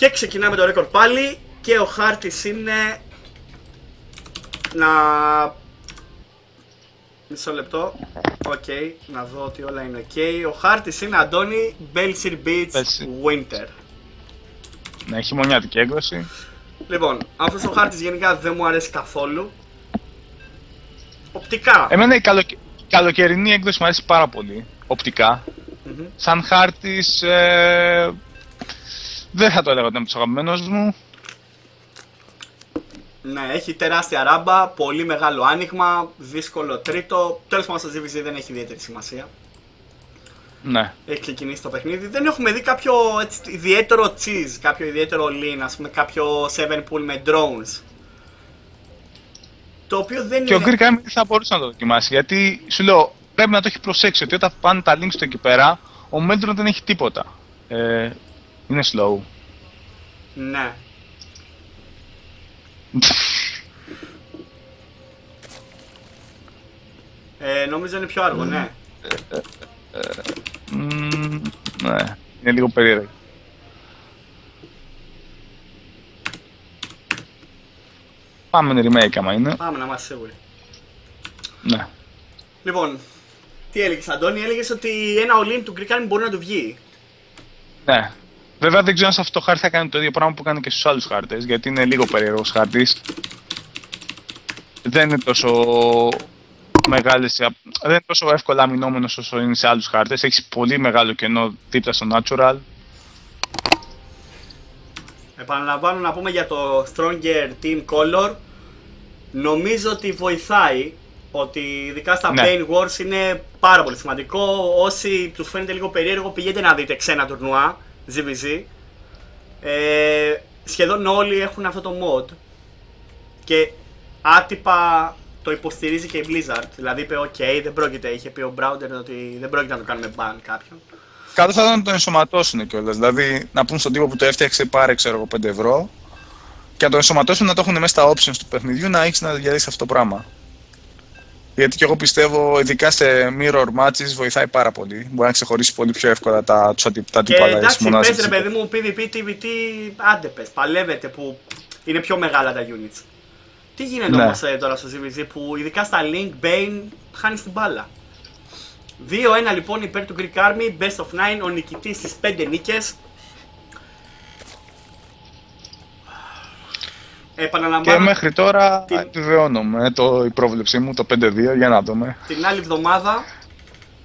Και ξεκινάμε το ρεκόρ πάλι και ο χάρτης είναι να... Μισό λεπτό. Οκ, να δω ότι όλα είναι οκ. Ο χάρτης είναι Αντώνη Bel'shir Beach Bel'shir. Winter. Ναι, χειμωνιάτικη έκδοση. Λοιπόν, αυτός ο χάρτης γενικά δεν μου αρέσει καθόλου. Οπτικά. Εμένα η καλοκαι... καλοκαιρινή έκδοση μου αρέσει πάρα πολύ. Οπτικά. Μμμ. Σαν χάρτης ε... δεν θα το έλεγα ότι είναι από τους αγαπημένους μου. Ναι, έχει τεράστια ράμπα, πολύ μεγάλο άνοιγμα, δύσκολο τρίτο. Τέλος πάντων στο GVZ δεν έχει ιδιαίτερη σημασία. Ναι. Έχει ξεκινήσει το παιχνίδι. Δεν έχουμε δει κάποιο έτσι, ιδιαίτερο cheese, κάποιο ιδιαίτερο lean, ας πούμε κάποιο 7 pool με drones. Το οποίο δεν Και ο είναι... Greek Army θα μπορούσε να το δοκιμάσει. Γιατί σου λέω πρέπει να το έχει προσέξει ότι όταν πάνε τα links του εκεί πέρα, ο Meldron δεν έχει τίποτα. Ε, είναι slow. Ναι. Ε, νομίζω είναι πιο αργό, ναι. Μμμ, ναι, είναι λίγο περίεργο. Πάμε remake άμα είναι. Πάμε να είμαστε σίγουροι. Ναι. Λοιπόν, τι έλεγες Αντώνη, έλεγες ότι ένα all-in του Greek Army μπορεί να του βγει. ναι. Βέβαια δεν ξέρω αν σε αυτό το χάρτη θα κάνει το ίδιο πράγμα που κάνει και στους άλλους χάρτες, γιατί είναι λίγο περίεργος χάρτης. Δεν είναι τόσο μεγάλες, δεν είναι τόσο εύκολα αμυνόμενος όσο είναι σε άλλους χάρτες. Έχεις πολύ μεγάλο κενό δίπλα στο natural. Επαναλαμβάνω να πούμε για το Stronger Team Color. Νομίζω ότι βοηθάει ότι ειδικά στα Ναι. Pain Wars είναι πάρα πολύ σημαντικό. Όσοι τους φαίνεται λίγο περίεργο, πηγαίνετε να δείτε ξένα τουρνουά, ZVZ. Ε, σχεδόν όλοι έχουν αυτό το mod και άτυπα το υποστηρίζει και η Blizzard. Δηλαδή είπε: OK, δεν πρόκειται, είχε πει ο Brounder ότι δεν πρόκειται να το κάνουμε ban κάποιον. Καλό θα ήταν να το ενσωματώσουν κιόλας. Δηλαδή να πούν στον τύπο που το έφτιαξε πάρε ξέρω εγώ 5 ευρώ και να το ενσωματώσουν να το έχουν μέσα στα options του παιχνιδιού να έχεις να διαλύσεις αυτό το πράγμα. Γιατί και εγώ πιστεύω, ειδικά σε mirror matches, βοηθάει πάρα πολύ. Μπορεί να ξεχωρίσει πολύ πιο εύκολα τα, τους αντι- τα Και αντίπαλα εντάξει, της μονάδας πες ρε της. παιδί μου, PvP, TVT, άντε πες, παλεύετε που είναι πιο μεγάλα τα units. Τι γίνεται Ναι. όμως ε, τώρα στο ZVZ που ειδικά στα Link, Bane, χάνεις την μπάλα. 2-1 λοιπόν υπέρ του Greek Army, best of 9, ο νικητής στις 5 νίκες. Και Επαναλαμβάνω, μέχρι τώρα την- επιβεβαιώνομαι το, η πρόβλεψή μου, το 5-2, για να δούμε. την άλλη εβδομάδα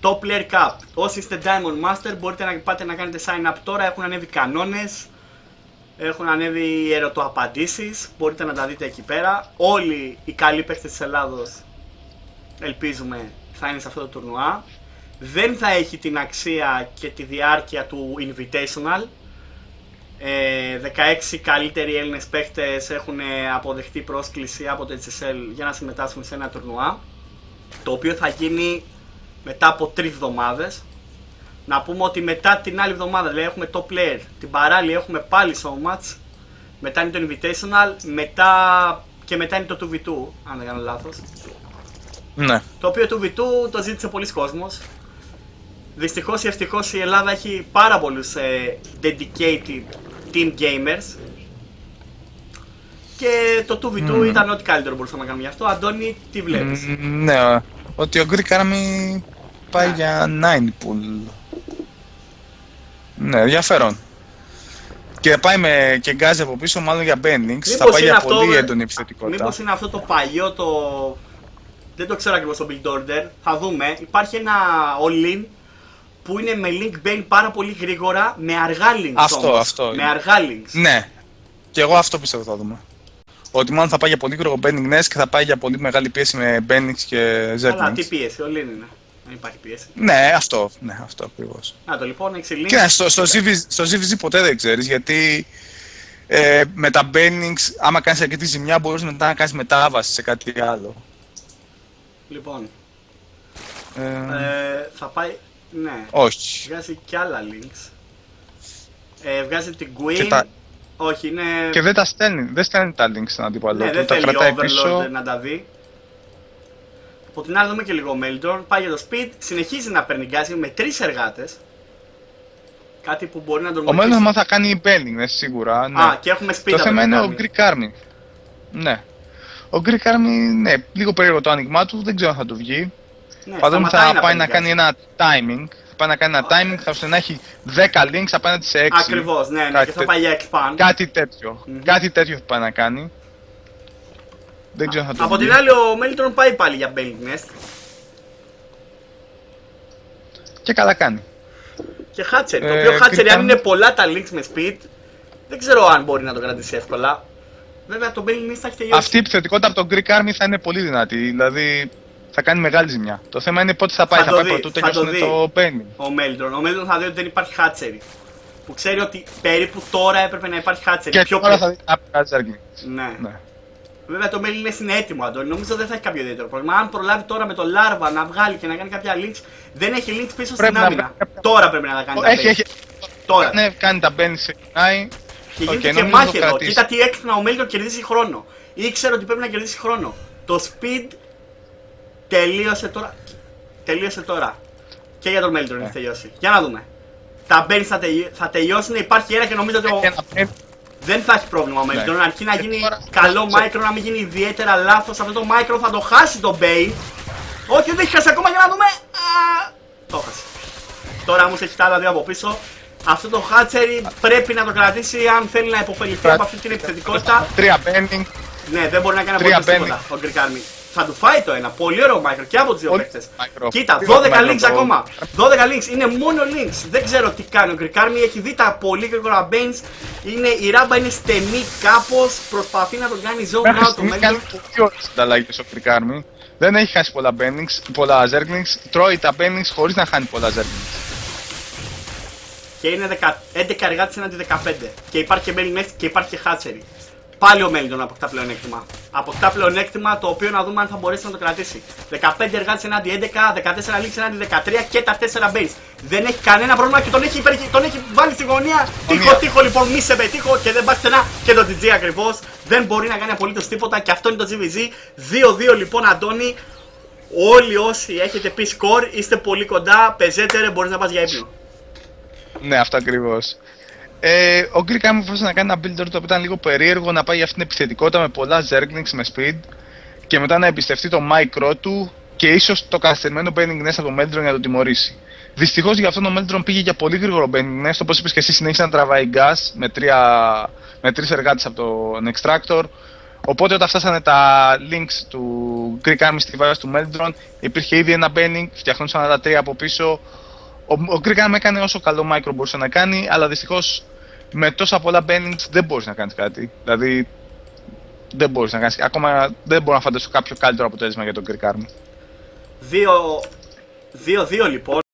Top Player Cup. Όσοι είστε Diamond Master μπορείτε να πάτε να κάνετε sign up τώρα. Έχουν ανέβει κανόνες, έχουν ανέβει ερωτοαπαντήσεις. Μπορείτε να τα δείτε εκεί πέρα. Όλοι οι καλοί παίκτες της Ελλάδος ελπίζουμε θα είναι σε αυτό το τουρνουά. Δεν θα έχει την αξία και τη διάρκεια του Invitational. Ε, 16 καλύτεροι Έλληνες παίκτες έχουν ε, αποδεχτεί πρόσκληση από το HSL για να συμμετάσχουν σε ένα τουρνουά το οποίο θα γίνει μετά από τρεις εβδομάδες. Να πούμε ότι μετά την άλλη εβδομάδα, δηλαδή έχουμε το player, την παράλληλη έχουμε πάλι showmatch, μετά είναι το invitational, μετά και μετά είναι το 2v2, αν δεν κάνω λάθος. Ναι. Το οποίο 2v2 το ζήτησε πολλοί κόσμος. Δυστυχώς ή ευτυχώς η Ελλάδα έχει πάρα πολλούς ε, dedicated team gamers. Και το 2v2 ήταν ό,τι καλύτερο μπορούσαμε να κάνουμε γι' αυτό. Αντώνη, τι βλέπεις; Μ, Ναι, ότι ο Greek Army πάει Ναι. για 9 pool. Ναι, ενδιαφέρον. Και πάει με και γκάζι από πίσω, μάλλον για bendings. θα Μήπως πάει είναι για αυτό, πολύ ε, έντονη επιθετικότητα. Μήπως είναι αυτό το παλιό το... Δεν το ξέρω ακριβώς το build order. Θα δούμε. Υπάρχει ένα all-in που είναι με link bane πάρα πολύ γρήγορα με αργά links Αυτό, όμως. αυτό Με είναι. αργά links. Ναι. Και εγώ αυτό πιστεύω θα δούμε. Ότι μάλλον θα πάει για πολύ γρήγορο bending nest και θα πάει για πολύ μεγάλη πίεση με bendings και Αλλά τι zerglings. πίεση, all-in είναι. Δεν υπάρχει πίεση. Ναι, αυτό. Ναι, αυτό ακριβώς. Να το λοιπόν, έχει link. Και στο, στο, ZVZ, στο ZVZ ποτέ δεν ξέρεις γιατί ε, με τα bendings, άμα κάνεις αρκετή ζημιά, μπορείς μετά να κάνεις μετάβαση σε κάτι άλλο. Λοιπόν, Ε, ε, θα πάει... Ναι. όχι. Βγάζει και άλλα links. Ε, βγάζει την Queen. Και τα- Όχι, είναι... Και δεν τα στέλνει, δεν στέλνει τα links στον αντίπαλο Ναι, του, δεν τα θέλει κρατάει Overlord πίσω. να τα δει. Από την άλλη δούμε και λίγο Meldron. Πάει για το speed, συνεχίζει να παίρνει γκάζι με τρεις εργάτες. Κάτι που μπορεί να τον Ο βοηθήσει. Μέλλον θα κάνει Belling, ναι, σίγουρα. Ναι. Α, και έχουμε speed το από θέμα τον είναι ο Army. Greek Army. Ναι. Ο Greek Army, ναι, λίγο περίεργο το άνοιγμά του, δεν ξέρω αν θα του βγει. Ναι, Φαντάζομαι σταματάει θα πάει να πενικιάζει. κάνει ένα timing. Θα πάει να κάνει ένα timing, θα ώστε να έχει 10 links απέναντι σε 6. Ακριβώς, ναι, ναι, Κάτι και θα τε- πάει για expand. Κάτι τέτοιο. Μμμ. Κάτι τέτοιο θα πάει να κάνει. Δεν ξέρω αν θα το Από βγει. την άλλη, ο Μέλιτρον πάει πάλι για Belling Nest. Και καλά κάνει. Και Hatchery. το Ε, οποίο Hatchery, αν κριτάν- είναι πολλά τα links με speed, δεν ξέρω αν μπορεί να το κρατήσει εύκολα. Βέβαια, το Belling Nest θα έχει τελειώσει. Αυτή η επιθετικότητα από τον Greek Army θα είναι πολύ δυνατή. Δηλαδή θα κάνει μεγάλη ζημιά. Το θέμα είναι πότε θα πάει. Θα Θα, το πάει δει, πρωτού θα το τελειώσουν δει. το Penny. Ο Μέλιτρον. Ο Μέλιτρον θα δει ότι δεν υπάρχει Hatchery. Που ξέρει ότι περίπου τώρα έπρεπε να υπάρχει Hatchery. Και Πιο τώρα πριν. θα δει ένα Zergling. Ναι. Ναι. Βέβαια το Belling Nest είναι έτοιμο, Αντώνη. Νομίζω δεν θα έχει κάποιο ιδιαίτερο πρόβλημα. Αν προλάβει τώρα με το Larva να βγάλει και να κάνει κάποια links, δεν έχει links πίσω Πρέπει στην να άμυνα. βγάλει κάποια- Τώρα πρέπει να τα κάνει. τα Έχει, Belling. έχει. Τώρα. Ναι, κάνει τα Penny σε κοινάει. Και Οκ, γίνεται και νομίζω μάχη το εδώ. κρατήσει. Κοίτα τι έξυπνα ο Μέλιτον κερδίζει χρόνο. Ήξερε ότι πρέπει να κερδίσει χρόνο. Το speed τελείωσε τώρα. Τελείωσε τώρα. Και για τον Μέλιτον Ναι. έχει τελειώσει. Για να δούμε. Τα Bells θα, τελει... θα τελειώσουν, υπάρχει ένα και νομίζω ότι ο... Έχει ένα Penny. δεν θα έχει πρόβλημα ο Μέλιτον. Ναι. Αρκεί να Και γίνει τώρα- καλό σε- μάικρο, να μην γίνει ιδιαίτερα λάθος. Αυτό το μάικρο θα το χάσει το Bane. Όχι, δεν έχει χάσει ακόμα για να δούμε. Α, το χάσει. Τώρα όμως έχει τα άλλα δύο από πίσω. Αυτό το Hatchery πρέπει να το κρατήσει αν θέλει να υποφεληθεί από αυτή την επιθετικότητα. Τρία Penny. Ναι, δεν μπορεί να κάνει Τρία απολύτως τίποτα ο Greek Army. Θα του φάει το ένα. Πολύ ωραίο micro και από τους δύο Πολύ παίκτες. micro. Κοίτα, Τι 12 ωραίο links micro το- ακόμα. 12 links. Είναι μόνο links. Δεν ξέρω τι κάνει ο Greek Army. Έχει δει τα πολύ γρήγορα Banes. Είναι, η ράμπα είναι στενή κάπως. Προσπαθεί να τον κάνει zone Μέχρι out το στιγμής Melton. κάνει πολύ ωραίες ανταλλαγές ο Greek Army. Δεν έχει χάσει πολλά Bennings, πολλά Zerglings. Τρώει τα Bennings χωρίς να χάνει πολλά Zerglings. Και είναι 10 11 εργάτες έναντι 15. Και υπάρχει και Melton Nest και υπάρχει και Hatchery. Πάλι ο Melton αποκτά πλεονέκτημα. Αποκτά πλεονέκτημα το οποίο να δούμε αν θα μπορέσει να το κρατήσει. 15 εργάτες έναντι 11, 14 λήξει έναντι 13 και τα 4 base. Δεν έχει κανένα πρόβλημα και τον έχει, υπερ... τον έχει βάλει στη γωνία. Τείχο, Γωνία. τείχο λοιπόν, μη σε πετύχω και δεν πάει πουθενά. Και το GG ακριβώς. Δεν μπορεί να κάνει απολύτως τίποτα και αυτό είναι το GVZ. 2-2 λοιπόν, Αντώνη. Όλοι όσοι έχετε πει σκορ είστε πολύ κοντά. Πεζέτερε, μπορείς να πας για ύπνο. Ναι, αυτό ακριβώς. Ε, ο Greek Army αποφάσισε να κάνει ένα build το οποίο ήταν λίγο περίεργο να πάει για αυτήν την επιθετικότητα με πολλά Zerglings με speed και μετά να εμπιστευτεί το micro του και ίσως το καθυστερημένο Bending Nest από το Meldron για να το τιμωρήσει. Δυστυχώς για αυτό το Meldron πήγε για πολύ γρήγορο Bending Nest, όπως είπες και εσύ, συνέχισε να τραβάει gas με, τρία, με τρεις εργάτες από τον Extractor. Οπότε όταν φτάσανε τα links του Greek Army στη βάση του Meldron, υπήρχε ήδη ένα Bending, φτιαχνόντουσαν τα τρία από πίσω, ο, ο Greek Army έκανε όσο καλό micro μπορούσε να κάνει, αλλά δυστυχώς με τόσα πολλά bannings δεν μπορείς να κάνεις κάτι. Δηλαδή δεν μπορείς να κάνεις. Ακόμα δεν μπορώ να φανταστώ κάποιο καλύτερο αποτέλεσμα για τον Greek Army. 2-2 λοιπόν.